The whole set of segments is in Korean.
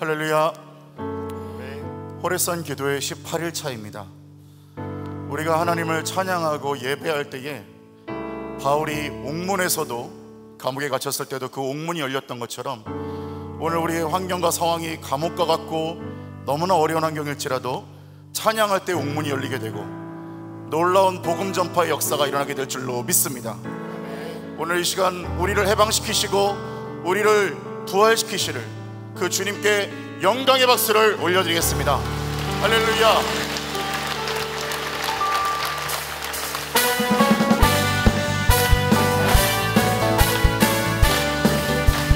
할렐루야. 호레산 기도의 18일 차입니다. 우리가 하나님을 찬양하고 예배할 때에 바울이 옥문에서도 감옥에 갇혔을 때도 그 옥문이 열렸던 것처럼 오늘 우리의 환경과 상황이 감옥과 같고 너무나 어려운 환경일지라도 찬양할 때 옥문이 열리게 되고 놀라운 복음 전파의 역사가 일어나게 될 줄로 믿습니다. 오늘 이 시간 우리를 해방시키시고 우리를 부활시키시를 그 주님께 영광의 박수를 올려드리겠습니다. 할렐루야.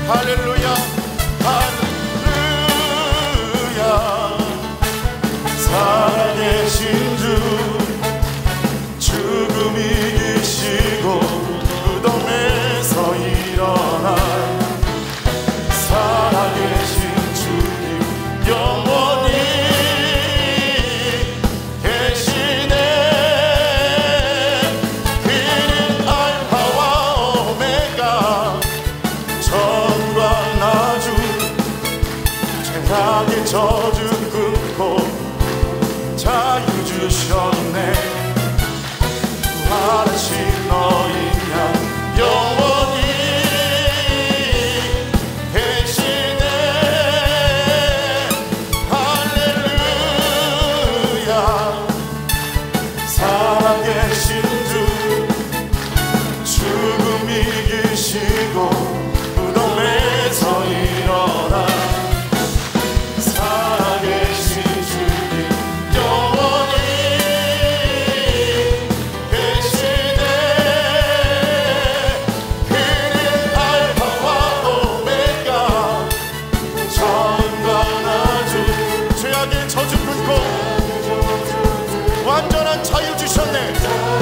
할렐루야. 할렐루야. 살아계신 완전한 자유 주셨네.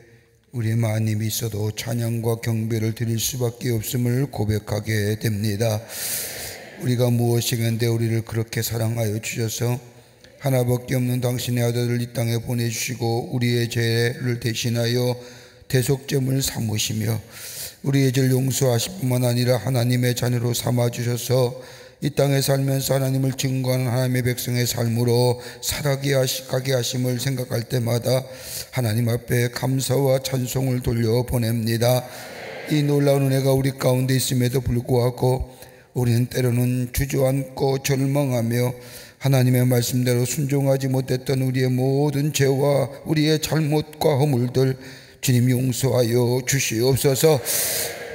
우리의 많이 있어도 찬양과 경배를 드릴 수밖에 없음을 고백하게 됩니다. 우리가 무엇이건데 우리를 그렇게 사랑하여 주셔서 하나밖에 없는 당신의 아들을 이 땅에 보내주시고 우리의 죄를 대신하여 대속점을 삼으시며 우리의 죄를 용서하실 뿐만 아니라 하나님의 자녀로 삼아 주셔서 이 땅에 살면서 하나님을 증거하는 하나님의 백성의 삶으로 살아가게 하심을 생각할 때마다 하나님 앞에 감사와 찬송을 돌려 보냅니다. 이 놀라운 은혜가 우리 가운데 있음에도 불구하고 우리는 때로는 주저앉고 절망하며 하나님의 말씀대로 순종하지 못했던 우리의 모든 죄와 우리의 잘못과 허물들 주님 용서하여 주시옵소서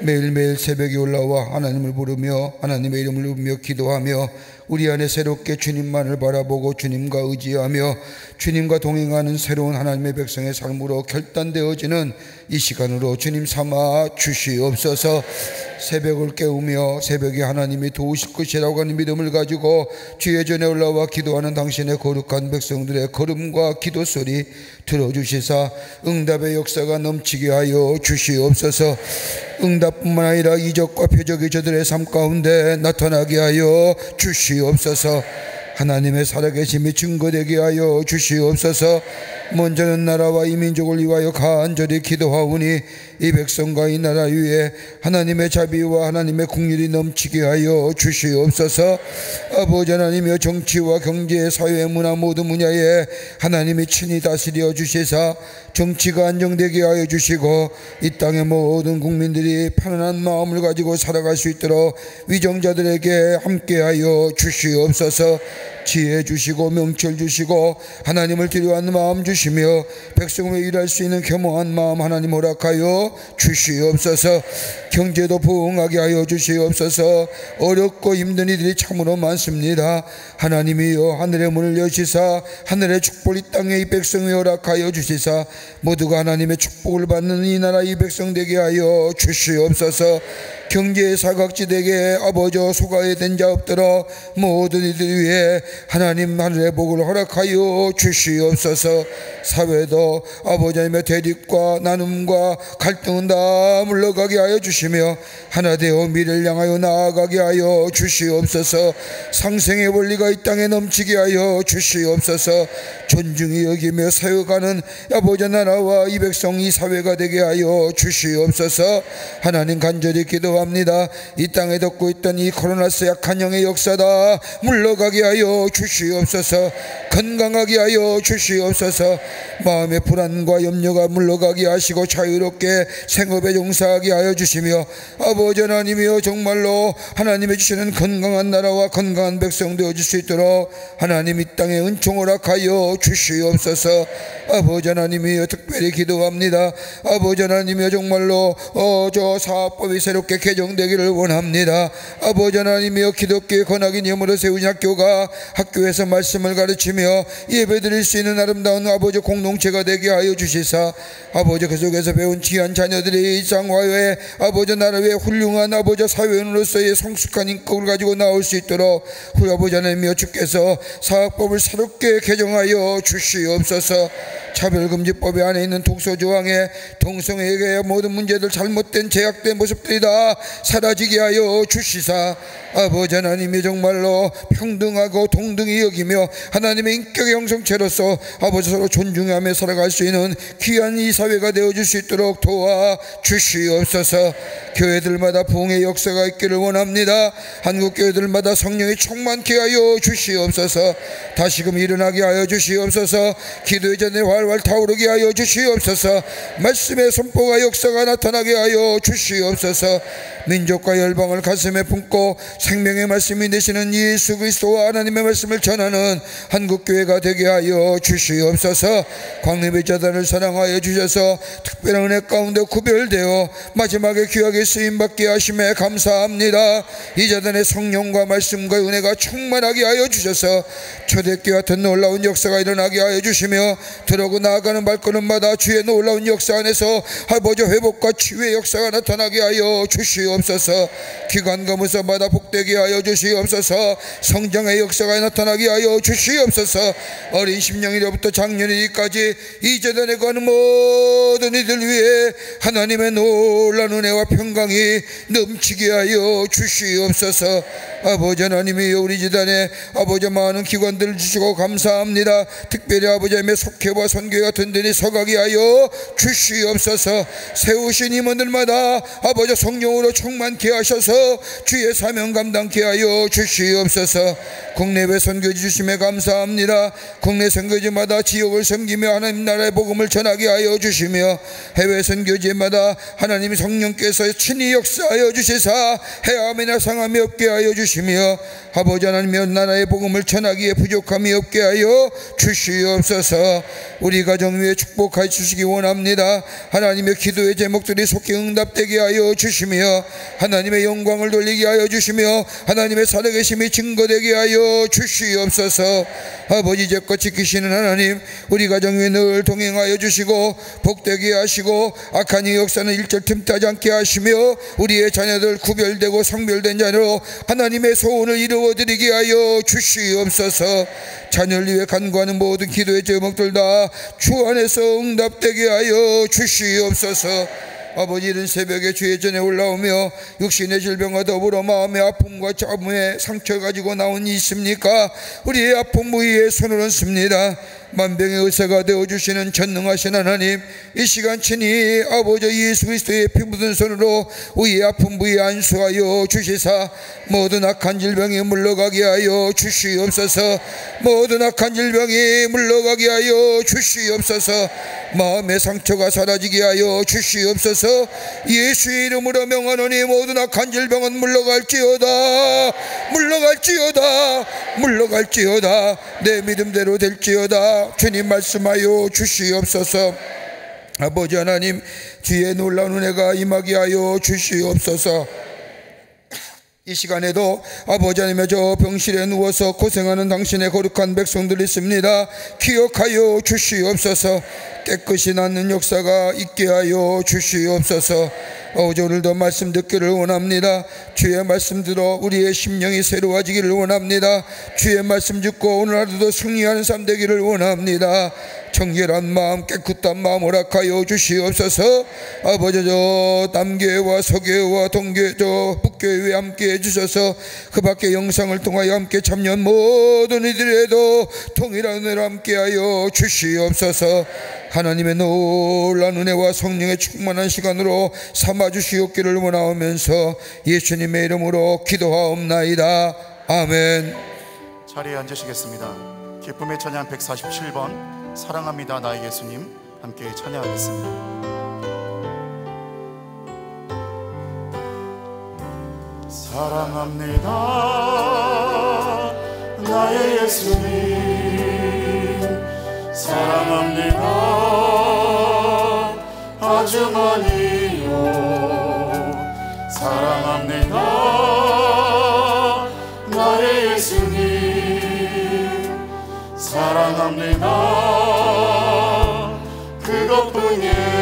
매일매일 새벽에 올라와 하나님을 부르며 하나님의 이름을 부르며 기도하며 우리 안에 새롭게 주님만을 바라보고 주님과 의지하며 주님과 동행하는 새로운 하나님의 백성의 삶으로 결단되어지는 이 시간으로 주님 삼아 주시옵소서. 새벽을 깨우며 새벽에 하나님이 도우실 것이라고 하는 믿음을 가지고 주의 전에 올라와 기도하는 당신의 거룩한 백성들의 걸음과 기도 소리 들어주시사 응답의 역사가 넘치게 하여 주시옵소서. 응답뿐만 아니라 이적과 표적이 저들의 삶 가운데 나타나게 하여 주시옵소서. 하나님의 살아계심이 증거되게 하여 주시옵소서 먼저는 나라와 이 민족을 위하여 간절히 기도하오니 이 백성과 이 나라 위에 하나님의 자비와 하나님의 국률이 넘치게 하여 주시옵소서. 아버지 하나님의 정치와 경제 사회 문화 모든 분야에 하나님이 친히 다스려 주시사 정치가 안정되게 하여 주시고 이 땅의 모든 국민들이 편안한 마음을 가지고 살아갈 수 있도록 위정자들에게 함께하여 주시옵소서 지혜 주시고 명철 주시고 하나님을 두려워하는 마음 주시며 백성을 일할 수 있는 겸허한 마음 하나님 허락하여 주시옵소서. 경제도 부흥하게 하여 주시옵소서. 어렵고 힘든 이들이 참으로 많습니다. 하나님이여 하늘의 문을 여시사 하늘의 축복을 이 땅에 이 백성에 허락하여 주시사 모두가 하나님의 축복을 받는 이 나라 이 백성 되게 하여 주시옵소서 경제의 사각지대에 아버저 소가에 된 자 없더러 모든 이들 위해 하나님 하늘의 복을 허락하여 주시옵소서. 사회도 아버지 하나님의 대립과 나눔과 갈등은 다 물러가게 하여 주시며 하나 되어 미래를 향하여 나아가게 하여 주시옵소서. 상생의 원리가 이 땅에 넘치게 하여 주시옵소서. 존중이 여기며 세워가는 아버지 나라와 이 백성 이 사회가 되게 하여 주시옵소서. 하나님 간절히 기도 합니다. 이 땅에 덮고 있던 이 코로나스 약한 영의 역사다. 물러가게 하여 주시옵소서. 건강하게 하여 주시옵소서. 마음의 불안과 염려가 물러가게 하시고 자유롭게 생업에 종사하게 하여 주시며 아버지 하나님이여 정말로 하나님이 주시는 건강한 나라와 건강한 백성 되어질 수 있도록 하나님 이 땅에 은총 허락하여 주시옵소서. 아버지 하나님이여 특별히 기도합니다. 아버지 하나님이여 정말로 어, 저 사업법이 새롭게 개정되기를 원합니다. 아버지 하나님이여 기독교의 권하긴 예물을 세운 학교가 학교에서 말씀을 가르치며 예배드릴 수 있는 아름다운 아버지 공동체가 되게 하여 주시사 아버지 그 속에서 배운 귀한 자녀들이 일상화에 아버지 나라 위에 훌륭한 아버지 사회인으로서의 성숙한 인격을 가지고 나올 수 있도록 우리 아버지 하나님이여 주께서 사학법을 새롭게 개정하여 주시옵소서 차별금지법에 안에 있는 독소조항에 동성애의 모든 문제들 잘못된 제약된 모습들이 다. 사라지게 하여 주시사. 아버지 하나님이 정말로 평등하고 동등히 여기며 하나님의 인격의 형성체로서 아버지 서로 존중하며 살아갈 수 있는 귀한 이 사회가 되어줄 수 있도록 도와 주시옵소서. 교회들마다 부흥의 역사가 있기를 원합니다. 한국 교회들마다 성령이 충만케 하여 주시옵소서. 다시금 일어나게 하여 주시옵소서. 기도의 전에 활활 타오르게 하여 주시옵소서. 말씀의 선포가 역사가 나타나게 하여 주시옵소서. 민족과 열방을 가슴에 품고 생명의 말씀이 되시는 예수 그리스도와 하나님의 말씀을 전하는 한국교회가 되게 하여 주시옵소서. 광림의 자단을 사랑하여 주셔서 특별한 은혜 가운데 구별되어 마지막에 귀하게 쓰임받게 하심에 감사합니다. 이 자단의 성령과 말씀과 은혜가 충만하게 하여 주셔서 초대교회 같은 놀라운 역사가 일어나게 하여 주시며 들어 오고 나아가는 발걸음마다 주의 놀라운 역사 안에서 아버지 회복과 치유의 역사가 나타나게 하여 주시옵소서. 기관과 무서마다 복되게 하여 주시옵소서. 성장의 역사가 나타나게 하여 주시옵소서. 어린 심령이로부터 작년이까지 이 재단에 가는 모든 이들 위해 하나님의 놀라운 은혜와 평강이 넘치게 하여 주시옵소서. 아버지 하나님이 우리 재단에 아버지 많은 기관들을 주시고 감사합니다. 특별히 아버지 하나님의 속회와 선교가 든든히 서가게 하여 주시옵소서. 세우신 임원들마다 아버지 성령으로 충만케 하셔서 주의 사명 감당케 하여 주시옵소서. 국내외 선교지 주심에 감사합니다. 국내 선교지마다 지역을 섬기며 하나님 나라의 복음을 전하게 하여 주시며 해외 선교지마다 하나님 성령께서 친히 역사하여 주시사 해함이나 상함이 없게 하여 주시며 아버지 하나님 나라의 복음을 전하기에 부족함이 없게 하여 주시옵소서. 우리 가정 위에 축복하여 주시기 원합니다. 하나님의 기도의 제목들이 속히 응답되게 하여 주시며 하나님의 영광을 돌리게 하여 주시며 하나님의 살아계심이 증거되게 하여 주시옵소서. 아버지 제껏 지키시는 하나님 우리 가정 위에 늘 동행하여 주시고 복되게 하시고 악한 이 역사는 일절 틈타지 않게 하시며 우리의 자녀들 구별되고 성별된 자녀로 하나님의 소원을 이루어 드리게 하여 주시옵소서. 자녀를 위해 간구하는 모든 기도의 제목들 다 주 안에서 응답되게 하여 주시옵소서. 아버지 이른 새벽에 주의 전에 올라오며 육신의 질병과 더불어 마음의 아픔과 짜음에 상처 가지고 이 있습니까? 우리의 아픔 부위에 손을 얹습니다 만병의 의사가 되어주시는 전능하신 하나님 이 시간 친히 아버지 예수 그리스도의 피 묻은 손으로 우리의 아픈 부위에 안수하여 주시사 모든 악한 질병이 물러가게 하여 주시옵소서. 모든 악한 질병이 물러가게 하여 주시옵소서. 마음의 상처가 사라지게 하여 주시옵소서. 예수 이름으로 명하노니 모든 악한 질병은 물러갈지어다. 물러갈지어다. 물러갈지어다. 내 믿음대로 될지어다 주님 말씀하여 주시옵소서. 아버지 하나님 뒤에 놀라운 은혜가 임하게 하여 주시옵소서 이 시간에도 아버지 하나님의 저 병실에 누워서 고생하는 당신의 거룩한 백성들 있습니다. 기억하여 주시옵소서. 깨끗이 낫는 역사가 있게 하여 주시옵소서. 어제 오늘도 말씀 듣기를 원합니다. 주의 말씀 들어 우리의 심령이 새로워지기를 원합니다. 주의 말씀 듣고 오늘 하루도 승리하는 삶 되기를 원합니다 청결한 마음 깨끗한 마음 허락하여 주시옵소서. 아버지 저 남교회와 서교회와 동교회 저 북교회에 함께 해주셔서 그 밖에 영상을 통하여 함께 참여한 모든 이들에도 통일한 은혜로 함께하여 주시옵소서. 하나님의 놀라운 은혜와 성령의 충만한 시간으로 삼아주시옵기를 원하오면서 예수님의 이름으로 기도하옵나이다. 아멘. 자리에 앉으시겠습니다. 기쁨의 찬양 147번 사랑합니다 나의 예수님. 함께 찬양하겠습니다. 사랑합니다 나의 예수님. 사랑합니다 아주 많이요. 사랑합니다 사랑합니다. 그것뿐이에요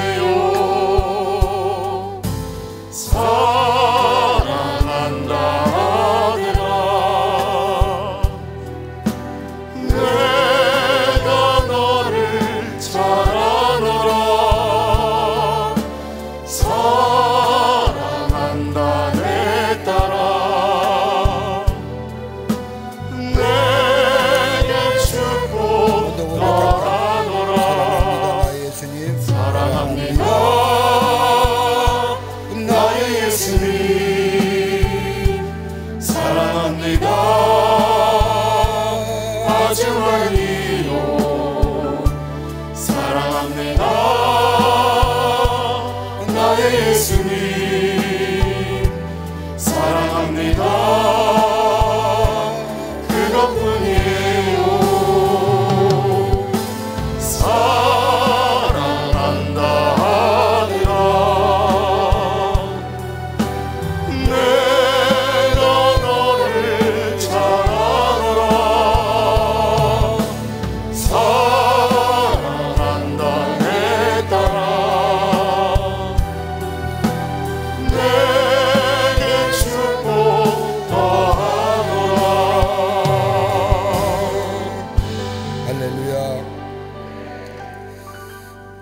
할렐루야.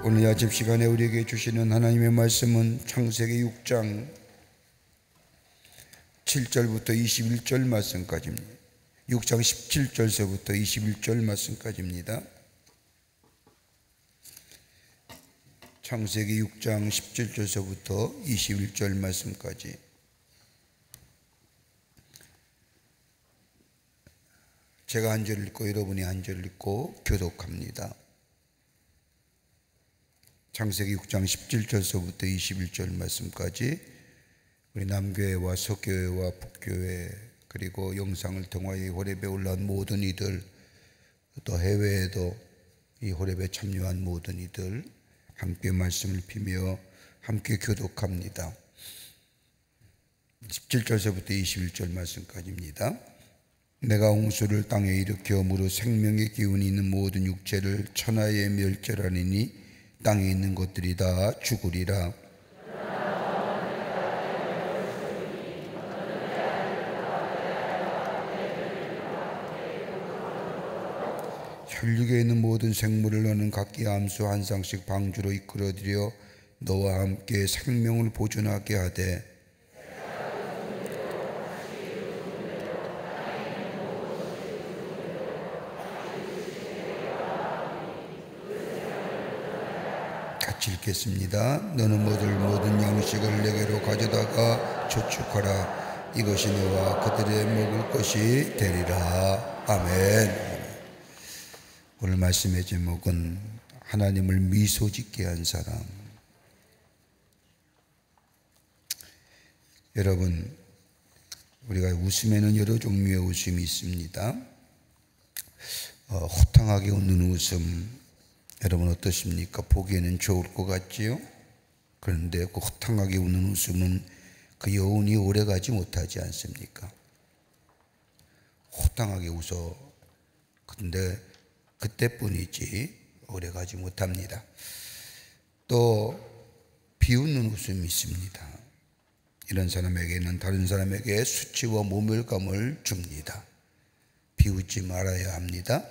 오늘 이 아침 시간에 우리에게 주시는 하나님의 말씀은 창세기 6장 7절부터 21절 말씀까지입니다. 6장 17절서부터 21절 말씀까지입니다. 창세기 6장 17절서부터 21절 말씀까지 제가 한절 읽고 여러분이 한절 읽고 교독합니다. 창세기 6장 17절서부터 21절 말씀까지 우리 남교회와 서교회와 북교회 그리고 영상을 통하여 호랩에 올라온 모든 이들 또 해외에도 이 호랩에 참여한 모든 이들 함께 말씀을 피며 함께 교독합니다. 17절서부터 21절 말씀까지입니다. 내가 홍수를 땅에 일으켜 무로 생명의 기운이 있는 모든 육체를 천하에 멸절하리니 땅에 있는 것들이 다 죽으리라. 혈육에 있는 모든 생물을 너는 각기 암수 한 쌍씩 방주로 이끌어들여 너와 함께 생명을 보존하게 하되 읽겠습니다. 너는 모든 모든 양식을 내게로 가져다가 저축하라. 이것이 너와 그들의 먹을 것이 되리라. 아멘. 오늘 말씀의 제목은 하나님을 미소 짓게 한 사람. 여러분, 우리가 웃음에는 여러 종류의 웃음이 있습니다. 어, 호탕하게 웃는 웃음, 여러분 어떠십니까? 보기에는 좋을 것 같지요? 그런데 그 호탕하게 웃는 웃음은 그 여운이 오래 가지 못하지 않습니까? 호탕하게 웃어. 근데 그때뿐이지 오래 가지 못합니다. 또 비웃는 웃음이 있습니다. 이런 사람에게는 다른 사람에게 수치와 모멸감을 줍니다. 비웃지 말아야 합니다.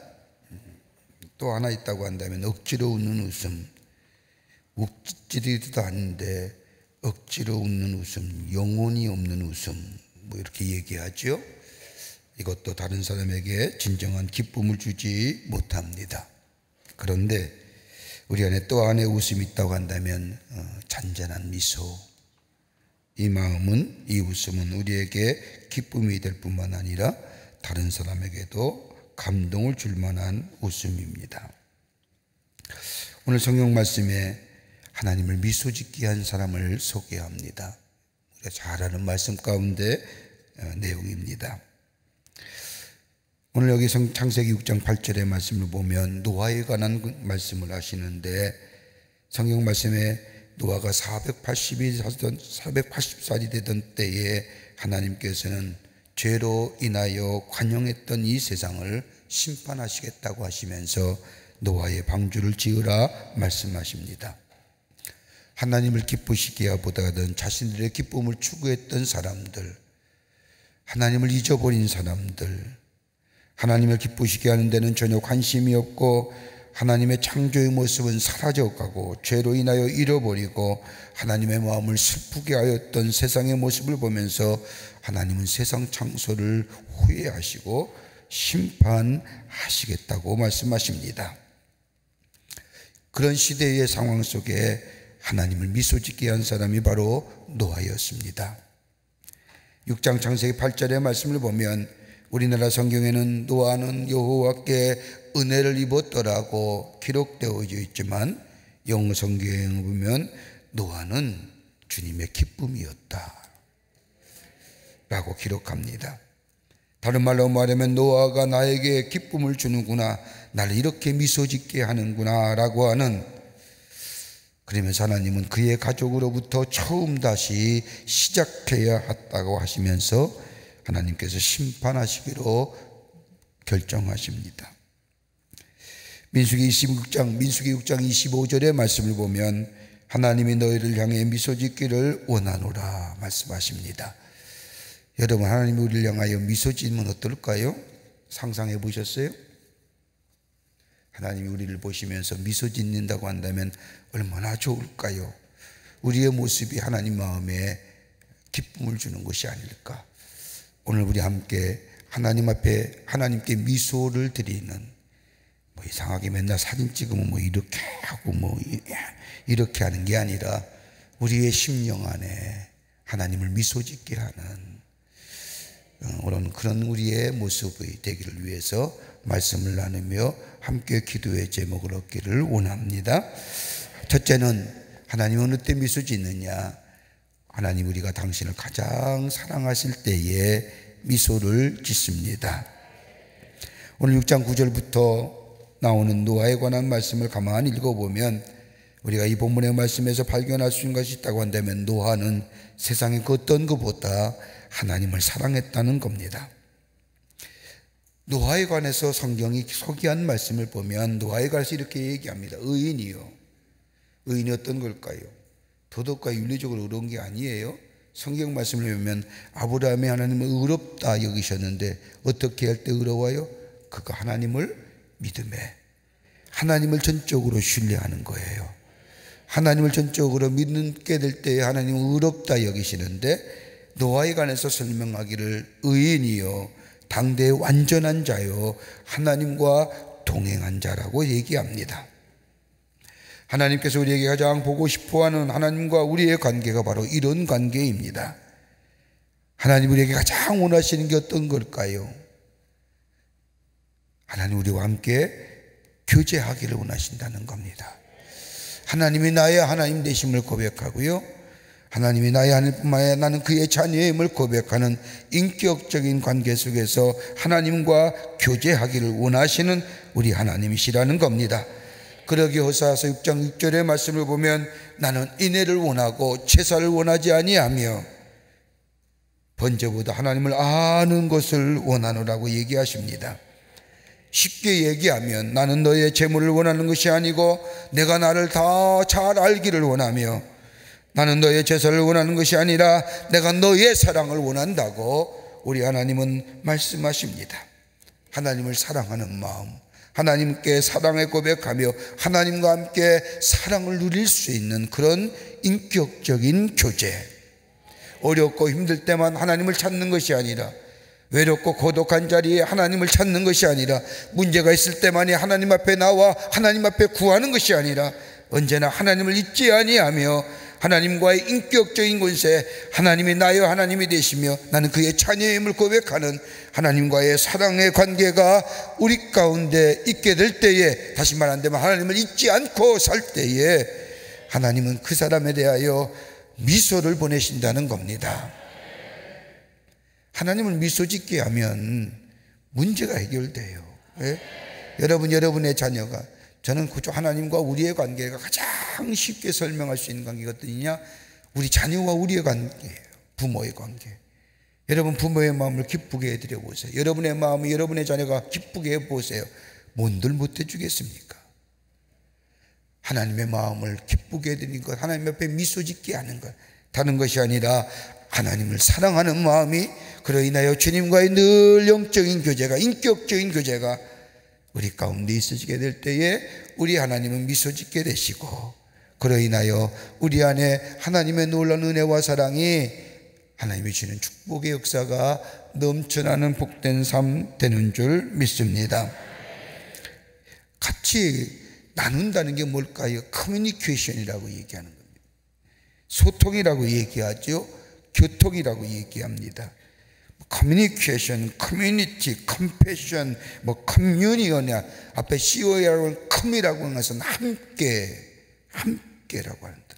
또 하나 있다고 한다면 억지로 웃는 웃음. 웃지도 않는데 억지로 웃는 웃음, 영혼이 없는 웃음, 뭐 이렇게 얘기하죠. 이것도 다른 사람에게 진정한 기쁨을 주지 못합니다. 그런데 우리 안에 또 안에 웃음이 있다고 한다면 어, 잔잔한 미소. 이 마음은 이 웃음은 우리에게 기쁨이 될 뿐만 아니라 다른 사람에게도 감동을 줄 만한 웃음입니다. 오늘 성경 말씀에 하나님을 미소 짓게 한 사람을 소개합니다. 우리가 잘 아는 말씀 가운데 어, 내용입니다. 오늘 여기 성 창세기 6장 8절의 말씀을 보면 노아에 관한 그 말씀을 하시는데 성경 말씀에 노아가 480이 480살이 되던 때에 하나님께서는 죄로 인하여 관영했던 이 세상을 심판하시겠다고 하시면서 노아의 방주를 지으라 말씀하십니다. 하나님을 기쁘시게 하보다는 자신들의 기쁨을 추구했던 사람들, 하나님을 잊어버린 사람들, 하나님을 기쁘시게 하는 데는 전혀 관심이 없고 하나님의 창조의 모습은 사라져가고 죄로 인하여 잃어버리고 하나님의 마음을 슬프게 하였던 세상의 모습을 보면서 하나님은 세상 창조를 후회하시고 심판하시겠다고 말씀하십니다. 그런 시대의 상황 속에 하나님을 미소 짓게 한 사람이 바로 노아였습니다. 6장 창세기 8절의 말씀을 보면 우리나라 성경에는 노아는 여호와께 은혜를 입었더라고 기록되어 있지만 영어 성경에 보면 노아는 주님의 기쁨이었다. 라고 기록합니다. 다른 말로 말하면 노아가 나에게 기쁨을 주는구나. 나를 이렇게 미소 짓게 하는구나. 라고 하는 그러면서 하나님은 그의 가족으로부터 처음 다시 시작해야 했다고 하시면서 하나님께서 심판하시기로 결정하십니다. 민수기 26장, 민수기 6장 25절의 말씀을 보면 하나님이 너희를 향해 미소 짓기를 원하노라 말씀하십니다. 여러분, 하나님이 우리를 향하여 미소 짓으면 어떨까요? 상상해 보셨어요? 하나님이 우리를 보시면서 미소 짓는다고 한다면 얼마나 좋을까요? 우리의 모습이 하나님 마음에 기쁨을 주는 것이 아닐까? 오늘 우리 함께 하나님 앞에 하나님께 미소를 드리는 뭐 이상하게 맨날 사진 찍으면 뭐 이렇게 하고 뭐 이렇게 하는 게 아니라 우리의 심령 안에 하나님을 미소 짓게 하는 오늘 어, 그런 우리의 모습이 되기를 위해서 말씀을 나누며 함께 기도의 제목을 얻기를 원합니다. 첫째는 하나님 어느 때 미소 짓느냐? 하나님 우리가 당신을 가장 사랑하실 때에 미소를 짓습니다. 오늘 6장 9절부터 나오는 노아에 관한 말씀을 가만히 읽어보면 우리가 이 본문의 말씀에서 발견할 수 있는 것이 있다고 한다면 노아는 세상의 그 어떤 것보다 하나님을 사랑했다는 겁니다. 노아에 관해서 성경이 소개한 말씀을 보면 노아에 관해서 이렇게 얘기합니다. 의인이요. 의인이 어떤 걸까요? 도덕과 윤리적으로 의로운 게 아니에요. 성경 말씀을 보면 아브라함이 하나님을 의롭다 여기셨는데 어떻게 할 때 의로워요? 그가 하나님을 믿음에 하나님을 전적으로 신뢰하는 거예요. 하나님을 전적으로 믿게 될 때에 하나님은 의롭다 여기시는데 노아에 관해서 설명하기를 의인이요 당대의 완전한 자요 하나님과 동행한 자라고 얘기합니다. 하나님께서 우리에게 가장 보고 싶어 하는 하나님과 우리의 관계가 바로 이런 관계입니다. 하나님 우리에게 가장 원하시는 게 어떤 걸까요? 하나님 우리와 함께 교제하기를 원하신다는 겁니다. 하나님이 나의 하나님 되심을 고백하고요. 하나님이 나의 하나님뿐만 아니라 나는 그의 자녀임을 고백하는 인격적인 관계 속에서 하나님과 교제하기를 원하시는 우리 하나님이시라는 겁니다. 그러기 호사서 6장 6절의 말씀을 보면 나는 인애를 원하고 제사를 원하지 아니하며 번제보다 하나님을 아는 것을 원하노라고 얘기하십니다. 쉽게 얘기하면 나는 너의 재물을 원하는 것이 아니고 내가 나를 다 잘 알기를 원하며 나는 너의 제사를 원하는 것이 아니라 내가 너의 사랑을 원한다고 우리 하나님은 말씀하십니다. 하나님을 사랑하는 마음, 하나님께 사랑의 고백하며 하나님과 함께 사랑을 누릴 수 있는 그런 인격적인 교제. 어렵고 힘들 때만 하나님을 찾는 것이 아니라 외롭고 고독한 자리에 하나님을 찾는 것이 아니라 문제가 있을 때만이 하나님 앞에 나와 하나님 앞에 구하는 것이 아니라 언제나 하나님을 잊지 아니하며 하나님과의 인격적인 권세 하나님이 나의 하나님이 되시며 나는 그의 자녀임을 고백하는 하나님과의 사랑의 관계가 우리 가운데 있게 될 때에 다시 말한다면 하나님을 잊지 않고 살 때에 하나님은 그 사람에 대하여 미소를 보내신다는 겁니다. 하나님을 미소 짓게 하면 문제가 해결돼요. 예? 여러분, 여러분의 자녀가 저는 그저 하나님과 우리의 관계가 가장 쉽게 설명할 수 있는 관계가 어떠냐? 우리 자녀와 우리의 관계예요. 부모의 관계. 여러분 부모의 마음을 기쁘게 해드려 보세요. 여러분의 마음을 여러분의 자녀가 기쁘게 해보세요. 뭔들 못해 주겠습니까? 하나님의 마음을 기쁘게 해드리는 것, 하나님 옆에 미소 짓게 하는 것, 다른 것이 아니라 하나님을 사랑하는 마음이 그로 인하여 주님과의 늘 영적인 교제가, 인격적인 교제가 우리 가운데 있으시게 될 때에 우리 하나님은 미소 짓게 되시고 그로 인하여 우리 안에 하나님의 놀라운 은혜와 사랑이 하나님이 주는 축복의 역사가 넘쳐나는 복된 삶 되는 줄 믿습니다. 같이 나눈다는 게 뭘까요? 커뮤니케이션이라고 얘기하는 겁니다. 소통이라고 얘기하죠. 교통이라고 얘기합니다. 커뮤니케이션, 커뮤니티, compassion, 뭐 communion이야 앞에 CO라고 하는 com이라고 하는 것은 함께, 함께라고 한다.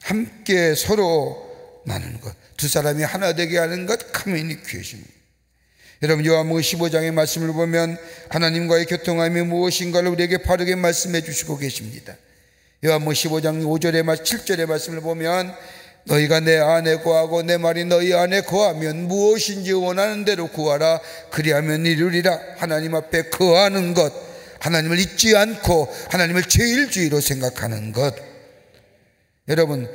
함께 서로 나누는 것. 두 사람이 하나 되게 하는 것, 커뮤니케이션. 여러분 요한복음 15장의 말씀을 보면 하나님과의 교통함이 무엇인가를 우리에게 바르게 말씀해 주시고 계십니다. 요한복음 15장 5절의 말 7절의 말씀을 보면 너희가 내 안에 거하고 내 말이 너희 안에 거하면 무엇인지 원하는 대로 구하라. 그리하면 이루리라. 하나님 앞에 거하는 것 하나님을 잊지 않고 하나님을 제일주의로 생각하는 것. 여러분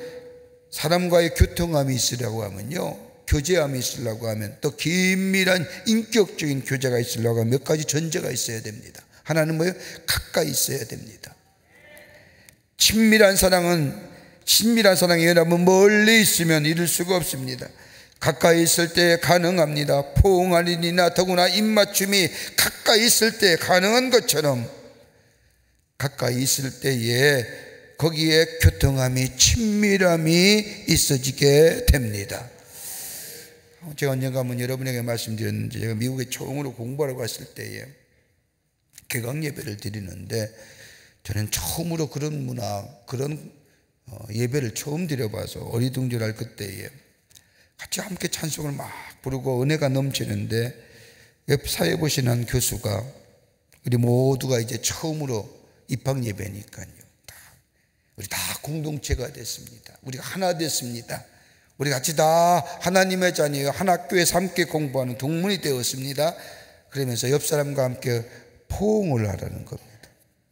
사람과의 교통함이 있으려고 하면요 교제함이 있으려고 하면 또 긴밀한 인격적인 교제가 있으려고 하면 몇 가지 전제가 있어야 됩니다. 하나는 뭐예요? 가까이 있어야 됩니다. 친밀한 사랑은 친밀한 사랑이 여러분 멀리 있으면 이룰 수가 없습니다. 가까이 있을 때 가능합니다. 포옹할일이나 더구나 입맞춤이 가까이 있을 때 가능한 것처럼 가까이 있을 때에 거기에 교통함이 친밀함이 있어지게 됩니다. 제가 언젠가 한번 여러분에게 말씀드렸는데 제가 미국에 총으로 공부하러 갔을 때에 개강 예배를 드리는데 저는 처음으로 그런 문화 그런 어, 예배를 처음 드려봐서 어리둥절할 그때에 같이 함께 찬송을 막 부르고 은혜가 넘치는데 옆 사회 보시는 교수가 우리 모두가 이제 처음으로 입학 예배니까요. 다 우리 다 공동체가 됐습니다. 우리가 하나 됐습니다. 우리 같이 다 하나님의 자녀예요. 한 학교에서 함께 공부하는 동문이 되었습니다. 그러면서 옆 사람과 함께 포옹을 하라는 겁니다.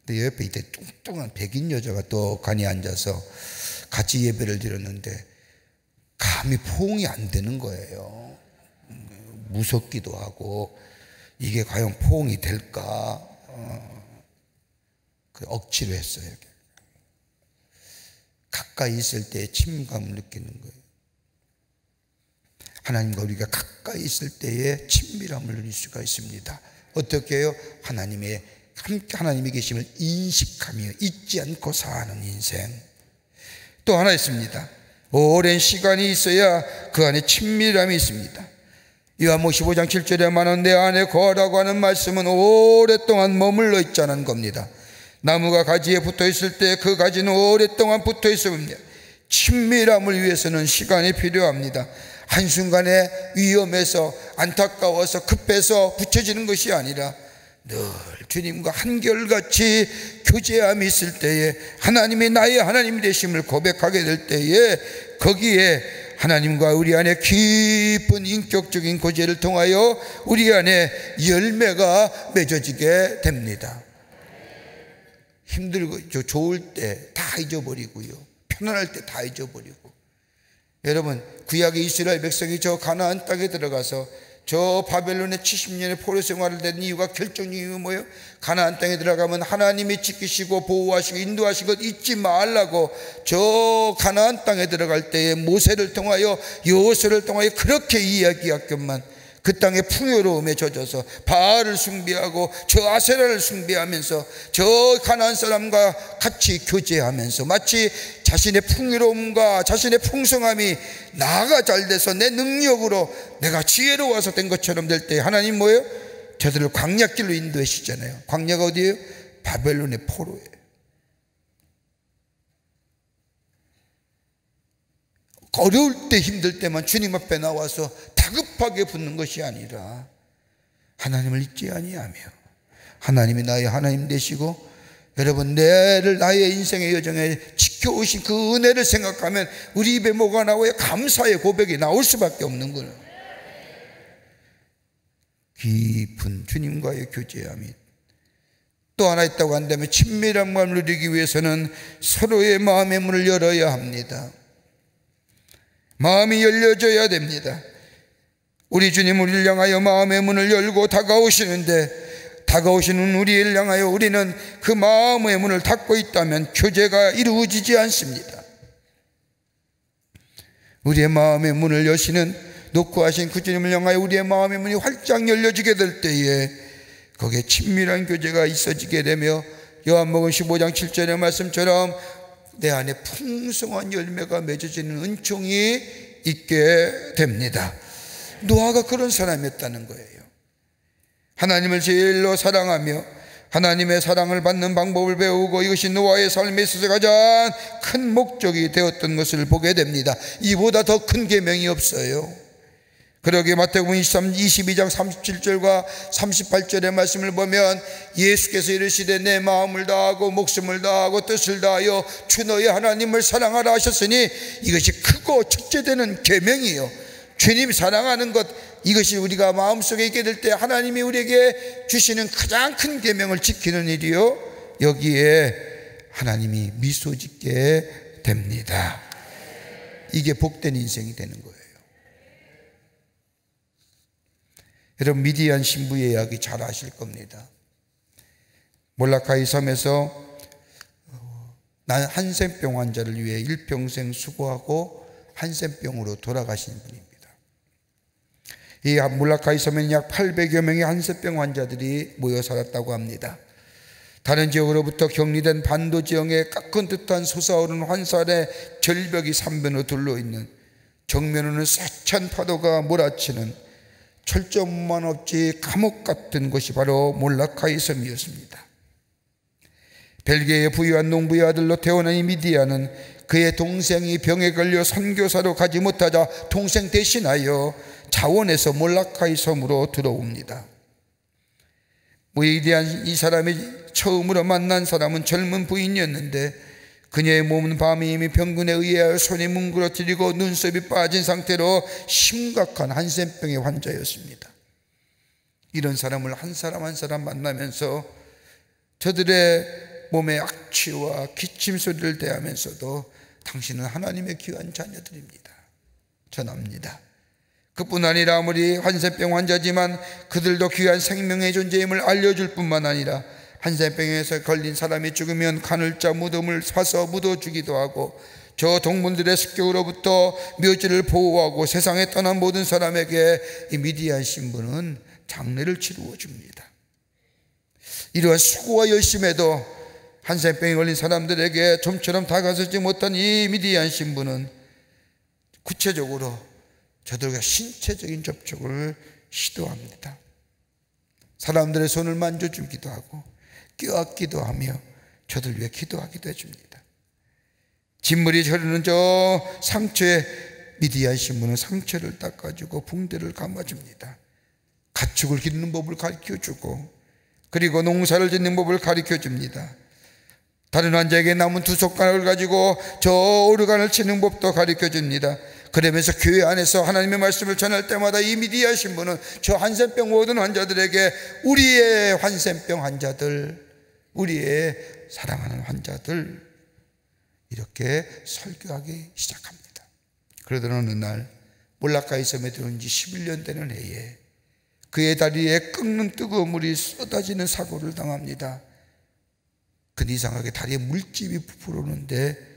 근데 옆에 이때 뚱뚱한 백인 여자가 또 간이 앉아서 같이 예배를 드렸는데 감히 포옹이 안 되는 거예요. 무섭기도 하고 이게 과연 포옹이 될까? 어, 그 억지로 했어요. 가까이 있을 때 친감을 느끼는 거예요. 하나님과 우리가 가까이 있을 때에 친밀함을 누릴 수가 있습니다. 어떻게 해요? 하나님의 함께 하나님이 계심을 인식하며 잊지 않고 사는 인생. 또 하나 있습니다. 오랜 시간이 있어야 그 안에 친밀함이 있습니다. 요한복 15장 7절에 말하는 내 안에 거하라고 하는 말씀은 오랫동안 머물러 있자는 겁니다. 나무가 가지에 붙어 있을 때 그 가지는 오랫동안 붙어 있습니다. 친밀함을 위해서는 시간이 필요합니다. 한순간에 위험해서 안타까워서 급해서 붙여지는 것이 아니라 늘 주님과 한결같이 교제함이 있을 때에 하나님이 나의 하나님 되심을 고백하게 될 때에 거기에 하나님과 우리 안에 깊은 인격적인 교제를 통하여 우리 안에 열매가 맺어지게 됩니다. 힘들고 좋을 때 다 잊어버리고요. 편안할 때 다 잊어버리고. 여러분 구약의 이스라엘 백성이 저 가나안 땅에 들어가서 저 바벨론의 70년의 포로 생활을 된 이유가 결정적인 이유 뭐예요? 가나안 땅에 들어가면 하나님이 지키시고 보호하시고 인도하시고 잊지 말라고 저 가나안 땅에 들어갈 때에 모세를 통하여 여호수를 통하여 그렇게 이야기했건만 그 땅의 풍요로움에 젖어서 바알을 숭배하고 저 아세라를 숭배하면서 저 가나안 사람과 같이 교제하면서 마치 자신의 풍요로움과 자신의 풍성함이 나가 잘 돼서 내 능력으로 내가 지혜로워서 된 것처럼 될 때 하나님 뭐예요? 저들을 광야길로 인도하시잖아요. 광야가 어디예요? 바벨론의 포로예요. 어려울 때 힘들 때만 주님 앞에 나와서 다급하게 붙는 것이 아니라 하나님을 잊지 아니하며 하나님이 나의 하나님 되시고 여러분 내를 나의 인생의 여정에 지켜오신 그 은혜를 생각하면 우리 입에 뭐가 나와요? 감사의 고백이 나올 수밖에 없는 거예요. 깊은 주님과의 교제함이 또 하나 있다고 한다면 친밀함을 누리기 위해서는 서로의 마음의 문을 열어야 합니다. 마음이 열려져야 됩니다. 우리 주님 우리를 향하여 마음의 문을 열고 다가오시는데 다가오시는 우리를 향하여 우리는 그 마음의 문을 닫고 있다면 교제가 이루어지지 않습니다. 우리의 마음의 문을 여시는 놓고 하신 그 주님을 향하여 우리의 마음의 문이 활짝 열려지게 될 때에 거기에 친밀한 교제가 있어지게 되며 요한복음 15장 7절의 말씀처럼 내 안에 풍성한 열매가 맺어지는 은총이 있게 됩니다. 노아가 그런 사람이었다는 거예요. 하나님을 제일로 사랑하며 하나님의 사랑을 받는 방법을 배우고 이것이 노아의 삶에 있어서 가장 큰 목적이 되었던 것을 보게 됩니다. 이보다 더 큰 계명이 없어요. 그러게 마태복음 23, 22장 37절과 38절의 말씀을 보면 예수께서 이르시되 내 마음을 다하고 목숨을 다하고 뜻을 다하여 주 너의 하나님을 사랑하라 하셨으니 이것이 크고 첫째 되는 계명이요 주님 사랑하는 것 이것이 우리가 마음속에 있게 될 때 하나님이 우리에게 주시는 가장 큰 계명을 지키는 일이요 여기에 하나님이 미소 짓게 됩니다. 이게 복된 인생이 되는 거예요. 여러분 미디안 신부의 이야기 잘 아실 겁니다. 몰라카이 섬에서 난 한센병 환자를 위해 일평생 수고하고 한센병으로 돌아가신 분입니다. 이 몰라카이 섬에는 약 800여 명의 한세병 환자들이 모여 살았다고 합니다. 다른 지역으로부터 격리된 반도 지형에 깎은 듯한 솟아오르는 환살의 절벽이 삼변으로 둘러 있는 정면으로는 세찬 파도가 몰아치는 철저만 없지 감옥 같은 곳이 바로 몰라카이 섬이었습니다. 벨기에의 부유한 농부의 아들로 태어난 이 미디아는 그의 동생이 병에 걸려 선교사로 가지 못하자 동생 대신하여 자원에서 몰라카이 섬으로 들어옵니다. 위대한 이 사람이 처음으로 만난 사람은 젊은 부인이었는데 그녀의 몸은 밤이 이미 병근에 의하여 손이 뭉그러뜨리고 눈썹이 빠진 상태로 심각한 한센병의 환자였습니다. 이런 사람을 한 사람 한 사람 만나면서 저들의 몸의 악취와 기침 소리를 대하면서도 당신은 하나님의 귀한 자녀들입니다. 전합니다. 그뿐 아니라 아무리 환세병 환자지만 그들도 귀한 생명의 존재임을 알려줄 뿐만 아니라 한센병에서 걸린 사람이 죽으면 간을짜 무덤을 사서 묻어 주기도 하고 저 동문들의 습격으로부터 묘지를 보호하고 세상에 떠난 모든 사람에게 이 미디안 신부는 장례를 치루어 줍니다. 이러한 수고와 열심에도 한센병에 걸린 사람들에게 좀처럼 다가서지 못한 이 미디안 신부는 구체적으로 저들과 신체적인 접촉을 시도합니다. 사람들의 손을 만져주기도 하고 껴안기도 하며 저들 위해 기도하기도 해줍니다. 진물이 흐르는 저 상처에 미디안 신부는 상처를 닦아주고 붕대를 감아줍니다. 가축을 기르는 법을 가르쳐주고 그리고 농사를 짓는 법을 가르쳐줍니다. 다른 환자에게 남은 두 손가락을 가지고 저 오르간을 치는 법도 가르쳐 줍니다. 그러면서 교회 안에서 하나님의 말씀을 전할 때마다 이 미디어 신부는 저 한센병 모든 환자들에게 우리의 한센병 환자들, 우리의 사랑하는 환자들 이렇게 설교하기 시작합니다. 그러던 어느 날 몰라카이 섬에 들어온 지 11년 되는 해에 그의 다리에 끓는 뜨거운 물이 쏟아지는 사고를 당합니다. 그 이상하게 다리에 물집이 부풀어오는데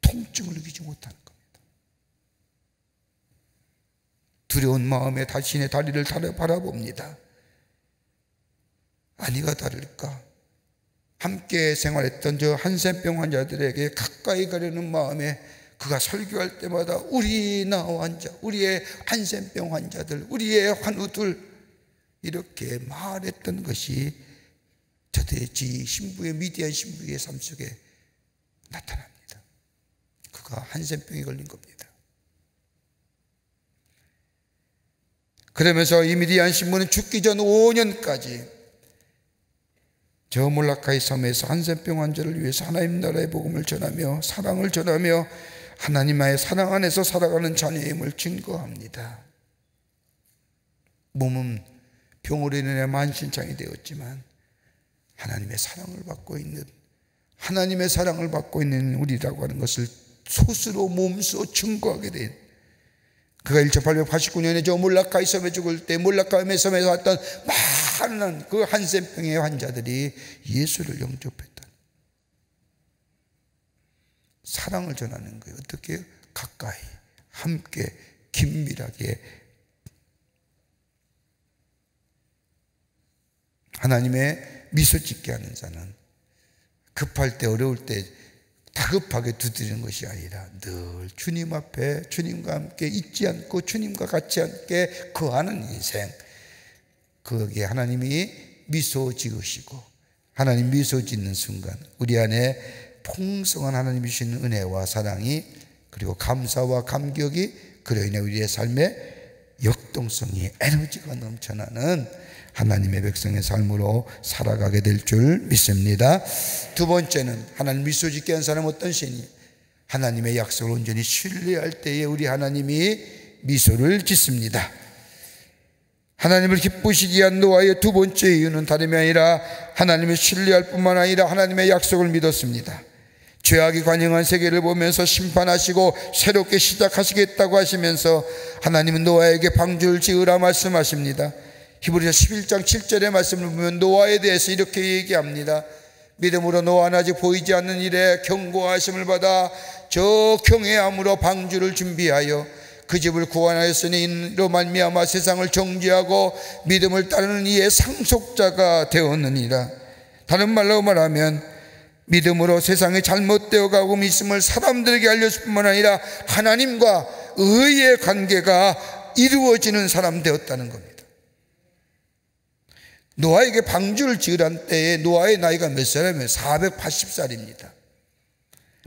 통증을 느끼지 못하는 겁니다. 두려운 마음에 자신의 다리를 바라봅니다. 아니가 다를까? 함께 생활했던 저 한센병 환자들에게 가까이 가려는 마음에 그가 설교할 때마다 우리 나 환자, 우리의 한센병 환자들, 우리의 환우들 이렇게 말했던 것이 저대지 신부의 미디안 신부의 삶 속에 나타납니다. 그가 한센병에 걸린 겁니다. 그러면서 이 미디안 신부는 죽기 전 5년까지 저 몰라카이 섬에서 한센병 환자를 위해서 하나님 나라의 복음을 전하며 사랑을 전하며 하나님의 사랑 안에서 살아가는 자녀임을 증거합니다. 몸은 병으로 인해 만신창이 되었지만 하나님의 사랑을 받고 있는 하나님의 사랑을 받고 있는 우리라고 하는 것을 소스로 몸소 증거하게 된 그가 1889년에 저 몰라카이 섬에 죽을 때 몰라카이 섬에서 왔던 많은 그 한센병의 환자들이 예수를 영접했다. 사랑을 전하는 거예요. 어떻게 가까이 함께 긴밀하게 하나님의 미소 짓게 하는 자는 급할 때 어려울 때 다급하게 두드리는 것이 아니라 늘 주님 앞에 주님과 함께 있지 않고 주님과 같이 함께 거하는 인생. 거기에 하나님이 미소 지으시고 하나님 미소 짓는 순간 우리 안에 풍성한 하나님이 주시는 은혜와 사랑이 그리고 감사와 감격이 그로 인해 우리의 삶에 역동성이 에너지가 넘쳐나는 하나님의 백성의 삶으로 살아가게 될 줄 믿습니다. 두 번째는 하나님 미소 짓게 한 사람 어떤 신이 하나님의 약속을 온전히 신뢰할 때에 우리 하나님이 미소를 짓습니다. 하나님을 기쁘시게 한 노아의 두 번째 이유는 다름이 아니라 하나님을 신뢰할 뿐만 아니라 하나님의 약속을 믿었습니다. 죄악이 관영한 세계를 보면서 심판하시고 새롭게 시작하시겠다고 하시면서 하나님은 노아에게 방주를 지으라 말씀하십니다. 히브리서 11장 7절의 말씀을 보면 노아에 대해서 이렇게 얘기합니다. 믿음으로 노아는 아직 보이지 않는 일에 경고하심을 받아 저 경외함으로 방주를 준비하여 그 집을 구원하였으니 이로 말미암아 세상을 정지하고 믿음을 따르는 이의 상속자가 되었느니라. 다른 말로 말하면 믿음으로 세상에 잘못되어 가고 있음을 사람들에게 알렸을 뿐만 아니라 하나님과 의의 관계가 이루어지는 사람 되었다는 겁니다. 노아에게 방주를 지으란 때에 노아의 나이가 몇 살이면 480살입니다.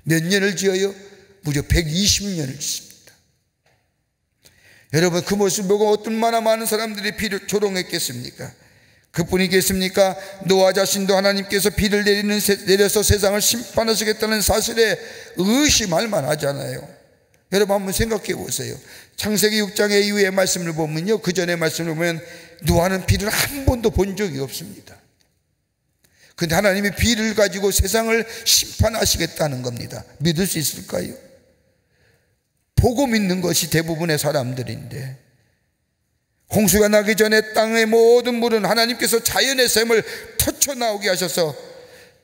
몇 년을 지어요? 무려 120년을 짓습니다. 여러분 그 모습 보고 어떤마나 많은 사람들이 비를 조롱했겠습니까? 그뿐이겠습니까? 노아 자신도 하나님께서 비를 내리는 내려서 세상을 심판하시겠다는 사실에 의심할 만하잖아요. 여러분 한번 생각해 보세요. 창세기 6장의 이후의 말씀을 보면요. 그 전의 말씀을 보면 노아는 비를 한 번도 본 적이 없습니다. 근데 하나님이 비를 가지고 세상을 심판하시겠다는 겁니다. 믿을 수 있을까요? 보고 믿는 것이 대부분의 사람들인데 홍수가 나기 전에 땅의 모든 물은 하나님께서 자연의 샘을 터쳐 나오게 하셔서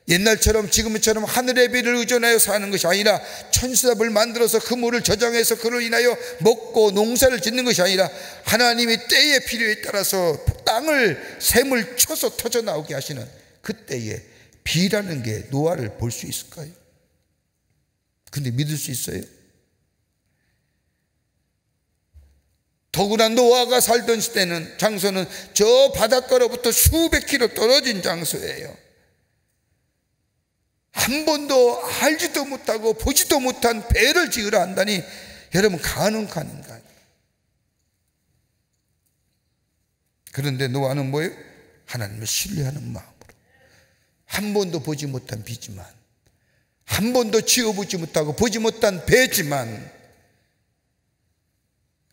옛날처럼 지금처럼 하늘의 비를 의존하여 사는 것이 아니라 천수답을 만들어서 그 물을 저장해서 그로 인하여 먹고 농사를 짓는 것이 아니라 하나님이 때의 필요에 따라서 땅을 샘을 쳐서 터져 나오게 하시는 그때에 비라는 게 노아를 볼 수 있을까요? 근데 믿을 수 있어요? 더구나 노아가 살던 시대는 장소는 저 바닷가로부터 수백 킬로 떨어진 장소예요. 한 번도 알지도 못하고 보지도 못한 배를 지으라 한다니 여러분 가능한가? 그런데 노아는 뭐예요? 하나님을 신뢰하는 마음으로 한 번도 보지 못한 비지만 한 번도 지어보지 못하고 보지 못한 배지만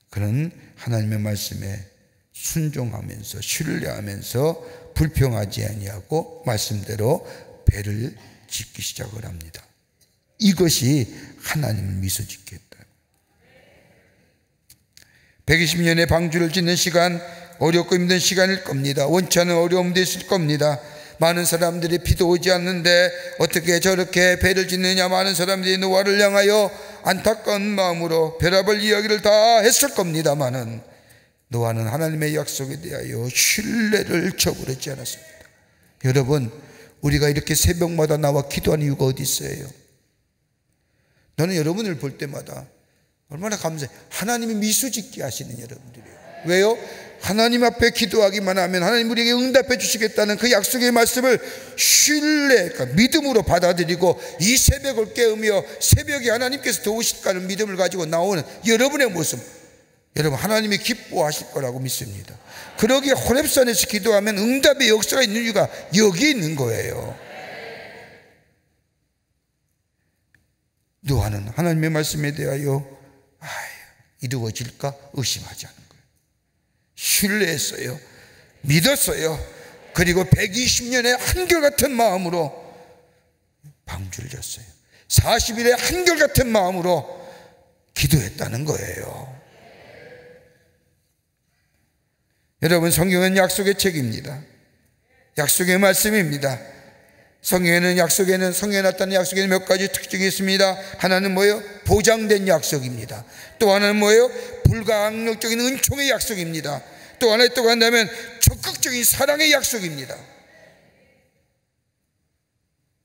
그는 하나님의 말씀에 순종하면서 신뢰하면서 불평하지 아니하고 말씀대로 배를 짓기 시작을 합니다. 이것이 하나님을 미소 짓게 했다. 120년의 방주를 짓는 시간 어렵고 힘든 시간일 겁니다. 원치 않은 어려움도 있을 겁니다. 많은 사람들이 비도 오지 않는데 어떻게 저렇게 배를 짓느냐 많은 사람들이 노아를 향하여 안타까운 마음으로 별합을 이야기를 다 했을 겁니다만은 노아는 하나님의 약속에 대하여 신뢰를 저버리지 않았습니다. 여러분 우리가 이렇게 새벽마다 나와 기도하는 이유가 어디 있어요? 저는 여러분을 볼 때마다 얼마나 감사해. 하나님이 미소 짓게 하시는 여러분들이에요. 왜요? 하나님 앞에 기도하기만 하면 하나님 우리에게 응답해 주시겠다는 그 약속의 말씀을 신뢰, 그러니까 믿음으로 받아들이고 이 새벽을 깨우며 새벽에 하나님께서 도우실까는 믿음을 가지고 나오는 여러분의 모습. 여러분 하나님이 기뻐하실 거라고 믿습니다. 그러기에 호랩산에서 기도하면 응답의 역사가 있는 이유가 여기 있는 거예요. 노아는 하나님의 말씀에 대하여 아, 이루어질까 의심하지 않은 거예요. 신뢰했어요. 믿었어요. 그리고 120년의 한결같은 마음으로 방주를 졌어요. 40일의 한결같은 마음으로 기도했다는 거예요. 여러분 성경은 약속의 책입니다. 약속의 말씀입니다. 성경에는 약속에는 성경에 나타난 약속에는 몇 가지 특징이 있습니다. 하나는 뭐예요? 보장된 약속입니다. 또 하나는 뭐예요? 불가항력적인 은총의 약속입니다. 또 하나 또 한다면 적극적인 사랑의 약속입니다.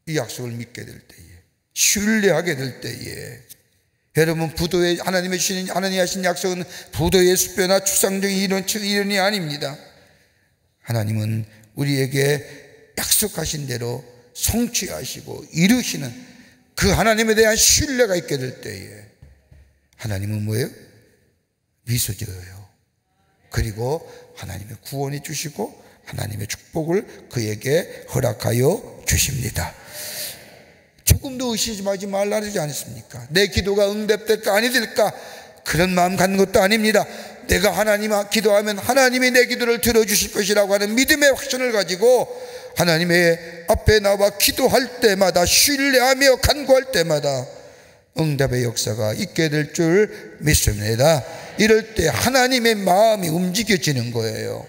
이 약속을 믿게 될 때에 신뢰하게 될 때에 여러분 부도에 하나님의 주신 하나님 하신 약속은 부도의 수표나 추상적인 이론 이론이 아닙니다. 하나님은 우리에게 약속하신 대로 성취하시고 이루시는 그 하나님에 대한 신뢰가 있게 될 때에 하나님은 뭐예요? 미소 지어요. 그리고 하나님의 구원해 주시고 하나님의 축복을 그에게 허락하여 주십니다. 조금도 의심하지 말라 그러지 않습니까? 내 기도가 응답될까 아니 될까 그런 마음 갖는 것도 아닙니다. 내가 하나님 기도하면 하나님이 내 기도를 들어주실 것이라고 하는 믿음의 확신을 가지고 하나님의 앞에 나와 기도할 때마다 신뢰하며 간구할 때마다 응답의 역사가 있게 될 줄 믿습니다. 이럴 때 하나님의 마음이 움직여지는 거예요.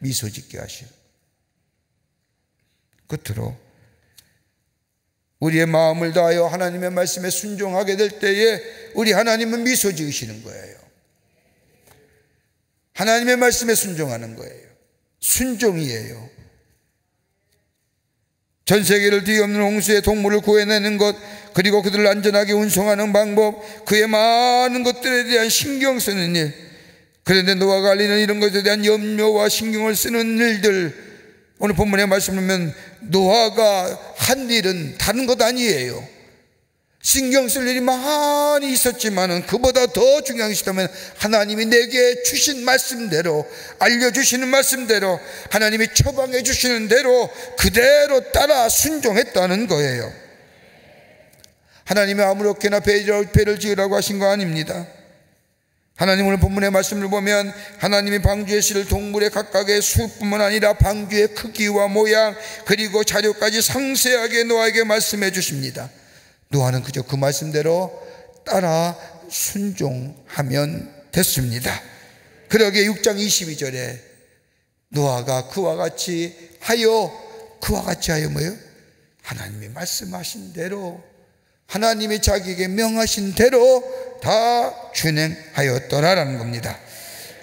미소 짓게 하시고 끝으로 우리의 마음을 다하여 하나님의 말씀에 순종하게 될 때에 우리 하나님은 미소 지으시는 거예요. 하나님의 말씀에 순종하는 거예요. 순종이에요. 전 세계를 뒤엎는 홍수의 동물을 구해내는 것, 그리고 그들을 안전하게 운송하는 방법, 그의 많은 것들에 대한 신경 쓰는 일, 그런데 노아가 알리는 이런 것에 대한 염려와 신경을 쓰는 일들, 오늘 본문의 말씀을 보면 노아가 한 일은 다른 것 아니에요. 신경 쓸 일이 많이 있었지만은 그보다 더 중요한 것이 있다면 하나님이 내게 주신 말씀대로 알려주시는 말씀대로 하나님이 처방해 주시는 대로 그대로 따라 순종했다는 거예요. 하나님이 아무렇게나 배를 지으라고 하신 거 아닙니다. 하나님 오늘 본문의 말씀을 보면 하나님이 방주에 실을 동물의 각각의 수뿐만 아니라 방주의 크기와 모양 그리고 자료까지 상세하게 노아에게 말씀해 주십니다. 노아는 그저 그 말씀대로 따라 순종하면 됐습니다. 그러게 6장 22절에 노아가 그와 같이 하여 그와 같이 하여 뭐요? 하나님이 말씀하신 대로 하나님이 자기에게 명하신 대로 다 준행하였더라라는 겁니다.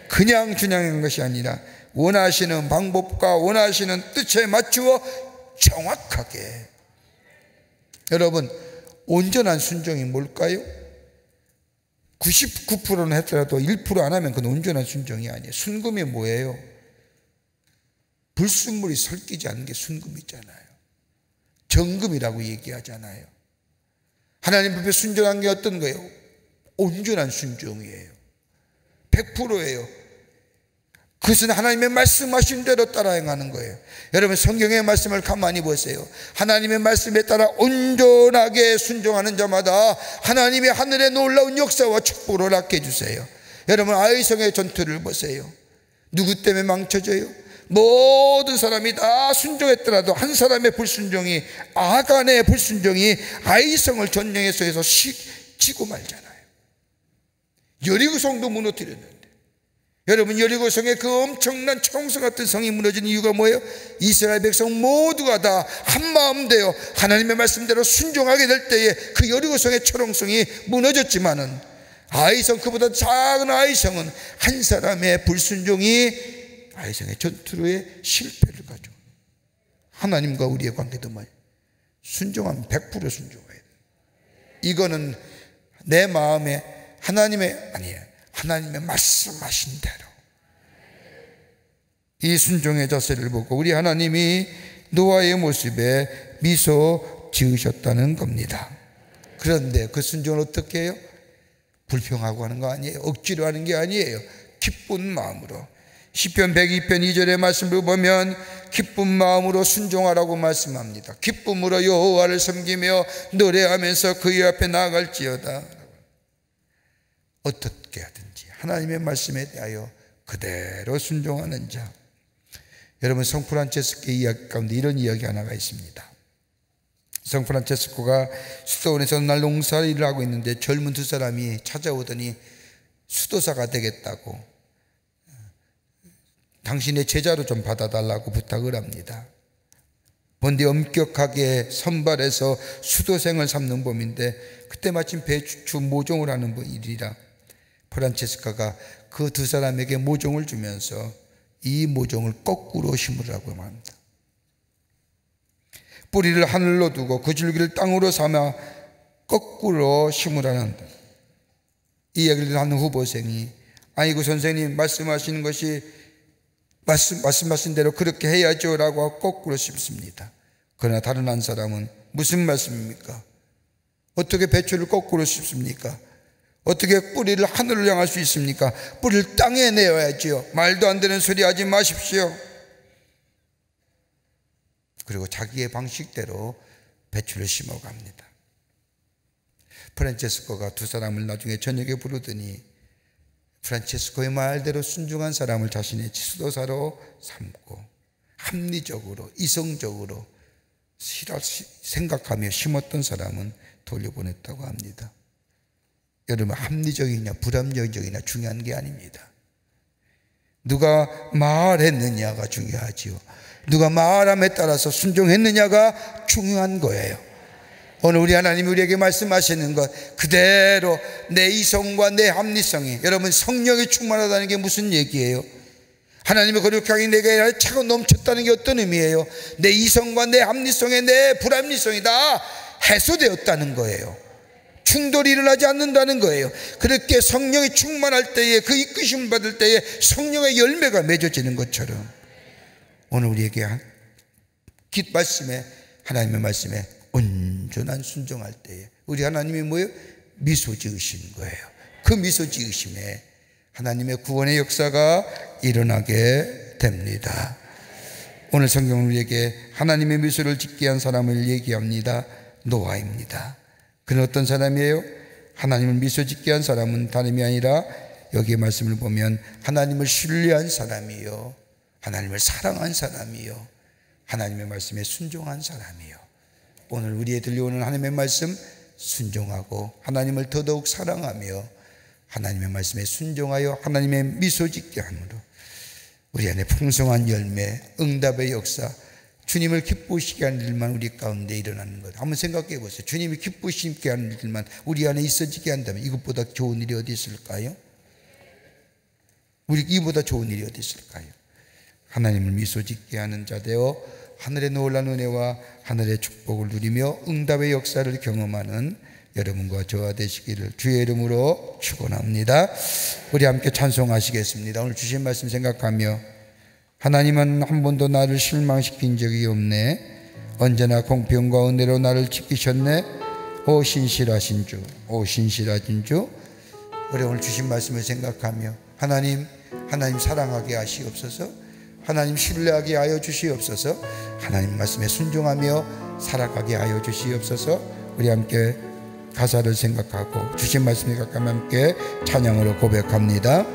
그냥 준행한 것이 아니라 원하시는 방법과 원하시는 뜻에 맞추어 정확하게 여러분 온전한 순종이 뭘까요? 99%는 했더라도 1%안 하면 그건 온전한 순종이 아니에요. 순금이 뭐예요? 불순물이 설끼지 않는 게 순금이잖아요. 정금이라고 얘기하잖아요. 하나님 앞에 순종한 게 어떤 거예요? 온전한 순종이에요. 100%예요. 그것은 하나님의 말씀하신 대로 따라 행하는 거예요. 여러분 성경의 말씀을 가만히 보세요. 하나님의 말씀에 따라 온전하게 순종하는 자마다 하나님의 하늘의 놀라운 역사와 축복을 얻게 해주세요. 여러분 아이성의 전투를 보세요. 누구 때문에 망쳐져요? 모든 사람이 다 순종했더라도 한 사람의 불순종이 아간의 불순종이 아이성을 전쟁에 서에서 치고 말잖아요. 여리고성도 무너뜨렸는데 여러분 여리고성의 그 엄청난 청성 같은 성이 무너진 이유가 뭐예요? 이스라엘 백성 모두가 다 한마음 되어 하나님의 말씀대로 순종하게 될 때에 그 여리고성의 초롱성이 무너졌지만은 아이성 그보다 작은 아이성은 한 사람의 불순종이 아이성의 전투로의 실패를 가져. 하나님과 우리의 관계도 말 순종하면 100% 순종해야 돼. 이거는 내 마음에 하나님의 아니에요. 하나님의 말씀하신 대로 이 순종의 자세를 보고 우리 하나님이 노아의 모습에 미소 지으셨다는 겁니다. 그런데 그 순종을 어떻게 해요? 불평하고 하는 거 아니에요. 억지로 하는 게 아니에요. 기쁜 마음으로. 시편 102편 2절의 말씀을 보면 기쁜 마음으로 순종하라고 말씀합니다. 기쁨으로 여호와를 섬기며 노래하면서 그의 앞에 나아갈지어다. 어떻게 하든지 하나님의 말씀에 대하여 그대로 순종하는 자. 여러분 성프란체스코 이야기 가운데 이런 이야기 하나가 있습니다. 성프란체스코가 수도원에서 날 농사 일을 하고 있는데 젊은 두 사람이 찾아오더니 수도사가 되겠다고 당신의 제자로 좀 받아달라고 부탁을 합니다. 본디 엄격하게 선발해서 수도생을 삼는 봄인데 그때 마침 배추 모종을 하는 일이라 프란체스카가 그 두 사람에게 모종을 주면서 이 모종을 거꾸로 심으라고 합니다. 뿌리를 하늘로 두고 그 줄기를 땅으로 삼아 거꾸로 심으라는 이 얘기를 하는 후보생이 아이고 선생님 말씀하시는 것이 말씀, 말씀하신 대로 그렇게 해야죠 라고 거꾸로 심습니다. 그러나 다른 한 사람은 무슨 말씀입니까? 어떻게 배추를 거꾸로 심습니까? 어떻게 뿌리를 하늘을 향할 수 있습니까? 뿌리를 땅에 내어야지요. 말도 안 되는 소리 하지 마십시오. 그리고 자기의 방식대로 배추를 심어 갑니다. 프란체스코가 두 사람을 나중에 저녁에 부르더니 프란체스코의 말대로 순종한 사람을 자신의 지도사로 삼고 합리적으로 이성적으로 생각하며 심었던 사람은 돌려보냈다고 합니다. 여러분 합리적이냐 불합리적이냐 중요한 게 아닙니다. 누가 말했느냐가 중요하지요. 누가 말함에 따라서 순종했느냐가 중요한 거예요. 오늘 우리 하나님이 우리에게 말씀하시는 것 그대로 내 이성과 내 합리성이 여러분 성령이 충만하다는 게 무슨 얘기예요? 하나님의 거룩하게 내게 차고 넘쳤다는 게 어떤 의미예요? 내 이성과 내 합리성에 내 불합리성이 다 해소되었다는 거예요. 충돌이 일어나지 않는다는 거예요. 그렇게 성령이 충만할 때에 그 이끄심 받을 때에 성령의 열매가 맺어지는 것처럼 오늘 우리에게 깃 말씀에 하나님의 말씀에 온전한 순종할 때에 우리 하나님이 뭐예요? 미소 지으신 거예요. 그 미소 지으심에 하나님의 구원의 역사가 일어나게 됩니다. 오늘 성경 우리에게 하나님의 미소를 짓게 한 사람을 얘기합니다. 노아입니다. 그는 어떤 사람이에요? 하나님을 미소 짓게 한 사람은 다름이 아니라 여기에 말씀을 보면 하나님을 신뢰한 사람이요. 하나님을 사랑한 사람이요. 하나님의 말씀에 순종한 사람이요. 오늘 우리에 들려오는 하나님의 말씀 순종하고 하나님을 더더욱 사랑하며 하나님의 말씀에 순종하여 하나님의 미소 짓게 함으로 우리 안에 풍성한 열매, 응답의 역사, 주님을 기쁘시게 하는 일만 우리 가운데 일어나는 것. 한번 생각해 보세요. 주님이 기쁘시게 하는 일만 우리 안에 있어지게 한다면 이것보다 좋은 일이 어디 있을까요? 우리 이보다 좋은 일이 어디 있을까요? 하나님을 미소 짓게 하는 자 되어 하늘의 놀란 은혜와 하늘의 축복을 누리며 응답의 역사를 경험하는 여러분과 저와 되시기를 주의 이름으로 축원합니다. 우리 함께 찬송하시겠습니다. 오늘 주신 말씀 생각하며 하나님은 한 번도 나를 실망시킨 적이 없네. 언제나 공평과 은혜로 나를 지키셨네. 오 신실하신 주, 오 신실하신 주. 우리 오늘 주신 말씀을 생각하며 하나님, 하나님 사랑하게 하시옵소서. 하나님 신뢰하게 하여 주시옵소서. 하나님 말씀에 순종하며 살아가게 하여 주시옵소서. 우리 함께 가사를 생각하고 주신 말씀에 가까이 함께 찬양으로 고백합니다.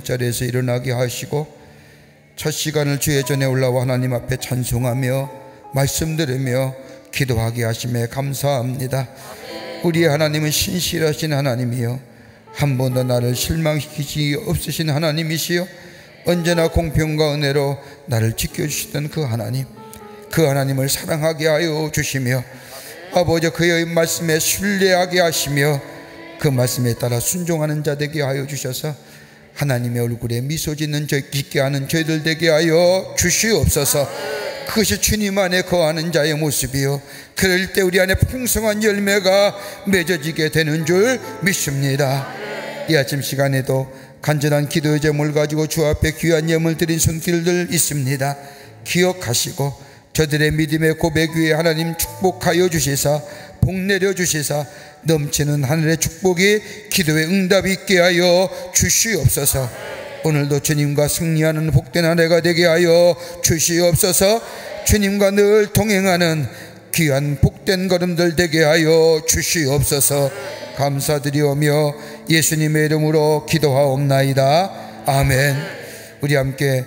잠자리에서 일어나게 하시고 첫 시간을 주의 전에 올라와 하나님 앞에 찬송하며 말씀 들으며 기도하게 하심에 감사합니다. 우리의 하나님은 신실하신 하나님이요 한 번도 나를 실망시키지 없으신 하나님이시요 언제나 공평과 은혜로 나를 지켜주시던 그 하나님 그 하나님을 사랑하게 하여 주시며 아버지 그의 말씀에 신뢰하게 하시며 그 말씀에 따라 순종하는 자 되게 하여 주셔서 하나님의 얼굴에 미소 짓는 저 깊게 하는 저희들 되게 하여 주시옵소서. 그것이 주님 안에 거하는 자의 모습이요. 그럴 때 우리 안에 풍성한 열매가 맺어지게 되는 줄 믿습니다. 이 아침 시간에도 간절한 기도의 제물 가지고 주 앞에 귀한 예물 드린 손길들 있습니다. 기억하시고 저들의 믿음의 고백 위에 하나님 축복하여 주시사 복 내려 주시사 넘치는 하늘의 축복이 기도의 응답이 있게 하여 주시옵소서. 오늘도 주님과 승리하는 복된 한 해가 되게 하여 주시옵소서. 주님과 늘 동행하는 귀한 복된 걸음들 되게 하여 주시옵소서. 감사드리오며 예수님의 이름으로 기도하옵나이다. 아멘. 우리 함께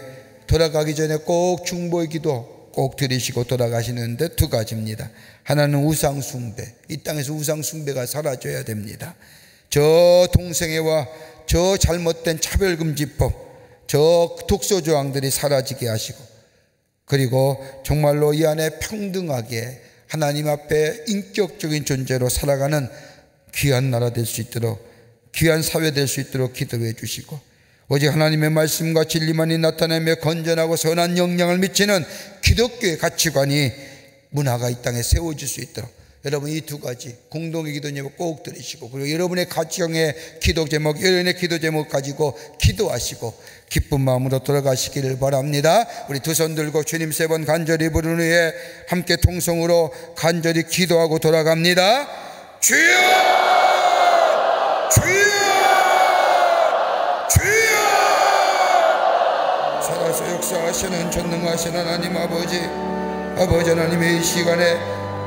돌아가기 전에 꼭 중보의 기도 꼭 들으시고 돌아가시는데 두 가지입니다. 하나는 우상숭배. 이 땅에서 우상숭배가 사라져야 됩니다. 저 동생애와 저 잘못된 차별금지법, 저 독소조항들이 사라지게 하시고, 그리고 정말로 이 안에 평등하게 하나님 앞에 인격적인 존재로 살아가는 귀한 나라 될 수 있도록, 귀한 사회 될 수 있도록 기도해 주시고, 오직 하나님의 말씀과 진리만이 나타내며 건전하고 선한 영향을 미치는 기독교의 가치관이 문화가 이 땅에 세워질 수 있도록. 여러분 이 두 가지 공동의 기도 제목 꼭 들으시고 그리고 여러분의 가정의 기도 제목 여러분의 기도 제목 가지고 기도하시고 기쁜 마음으로 돌아가시기를 바랍니다. 우리 두 손 들고 주님 세 번 간절히 부르는 후에 함께 통성으로 간절히 기도하고 돌아갑니다. 주여! 주여! 역사하시는 전능하신 하나님 아버지 아버지 하나님의 이 시간에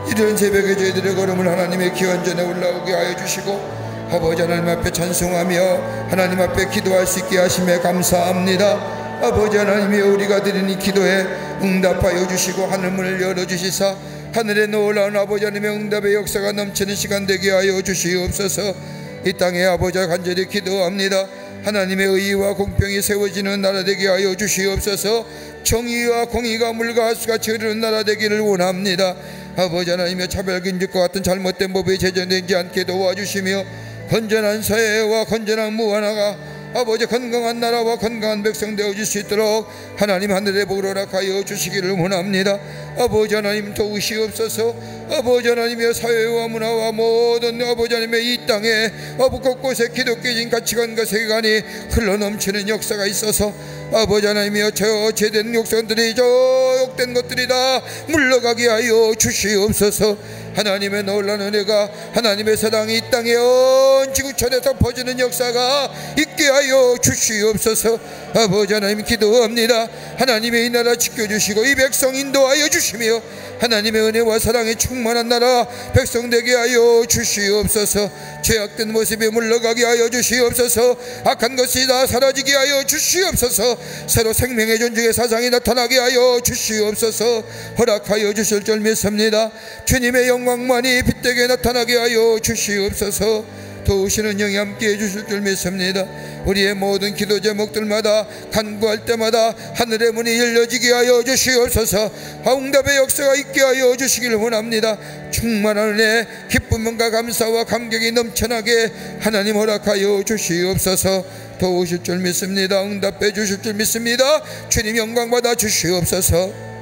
이런 새벽에 저희들의 걸음을 하나님의 기원 전에 올라오게 하여 주시고 아버지 하나님 앞에 찬송하며 하나님 앞에 기도할 수 있게 하심에 감사합니다. 아버지 하나님이 우리가 드린 이 기도에 응답하여 주시고 하늘문을 열어주시사 하늘에 놀라운 아버지 하나님의 응답의 역사가 넘치는 시간 되게 하여 주시옵소서. 이 땅에 아버지 간절히 기도합니다 하나님의 의와 공평이 세워지는 나라 되게 하여 주시옵소서. 정의와 공의가 물과 하수같이 흐르는 나라 되기를 원합니다. 아버지 하나님의 차별금지과 같은 잘못된 법이 제정되지 않게 도와주시며 건전한 사회와 건전한 무한화가 아버지 건강한 나라와 건강한 백성 되어줄 수 있도록 하나님 하늘의 복을 허락하여 주시기를 원합니다. 아버지 하나님 도우시옵소서 아버지 하나님의 사회와 문화와 모든 아버지 하나님의 이 땅에 아버 곳곳에 기독교인 가치관과 세계관이 흘러넘치는 역사가 있어서 아버지 하나님이여 저 죄된 욕성들이 저 욕된 것들이 다 물러가게 하여 주시옵소서 하나님의 놀라운 은혜가 하나님의 사랑이 이 땅에 온 지구촌에서 퍼지는 역사가 있게 하여 주시옵소서. 아버지 하나님 기도합니다. 하나님의 이 나라 지켜주시고 이 백성 인도하여 주시며 하나님의 은혜와 사랑에 충만한 나라 백성 되게 하여 주시옵소서. 죄악된 모습이 물러가게 하여 주시옵소서. 악한 것이 다 사라지게 하여 주시옵소서. 새로 생명의 존중의 사상이 나타나게 하여 주시옵소서. 허락하여 주실 줄 믿습니다. 주님의 영광 만이 빛되게 나타나게 하여 주시옵소서. 도우시는 영이 함께 해 주실 줄 믿습니다. 우리의 모든 기도 제목들마다 간구할 때마다 하늘의 문이 열려지게 하여 주시옵소서. 응답의 역사가 있게 하여 주시길 원합니다. 충만한 은혜 기쁨과 감사와 감격이 넘쳐나게 하나님 허락하여 주시옵소서. 도우실 줄 믿습니다. 응답해 주실 줄 믿습니다. 주님 영광 받아 주시옵소서